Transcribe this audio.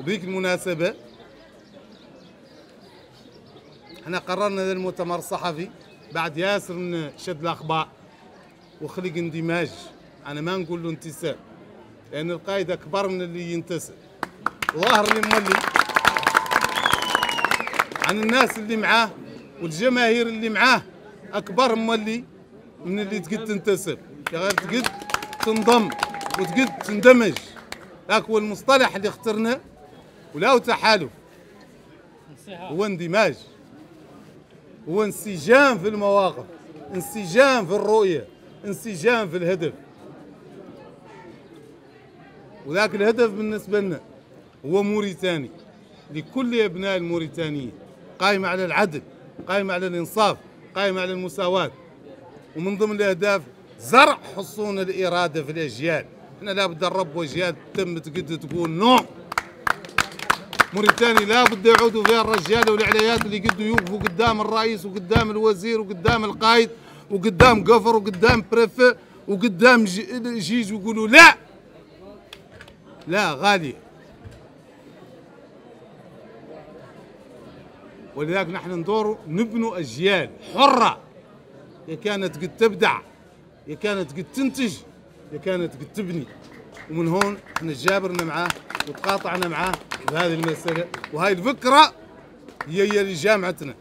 وبذيك المناسبة إحنا قررنا ذا المؤتمر الصحفي بعد ياسر من شد الأخبار وخلق اندماج. أنا ما نقول له انتساب لأن القائد أكبر من اللي ينتسب. ظاهر اللي مولي. عن الناس اللي معاه والجماهير اللي معاه أكبر مولي من اللي تقد تنتسب. غير تقد تنضم وتقد تندمج. ذاك هو المصطلح اللي اخترناه ولا تحالف. هو اندماج. هو انسجام في المواقف. انسجام في الرؤية. انسجام في الهدف. وذاك الهدف بالنسبة لنا هو موريتاني. لكل أبناء الموريتانيين. قائمة على العدل. قائمة على الإنصاف. قائمة على المساواة. ومن ضمن الأهداف زرع حصون الإرادة في الأجيال. إحنا لابد نربوا أجيال تم تقد تقول نو موريتاني لابد يعودوا فيها الرجال والعليات اللي قدوا يوقفوا قدام الرئيس وقدام الوزير وقدام القائد وقدام قفر وقدام بريفي وقدام جيج ويقولوا لا! لا غالية ولذلك نحن ندور نبنوا أجيال حرة. يا كانت قد تبدع يا كانت قد تنتج يا كانت قد تبني. ومن هون إحنا جابرنا معاه وتقاطعنا معاه بهذه المسألة. وهاي الفكرة هي هي اللي جامعتنا.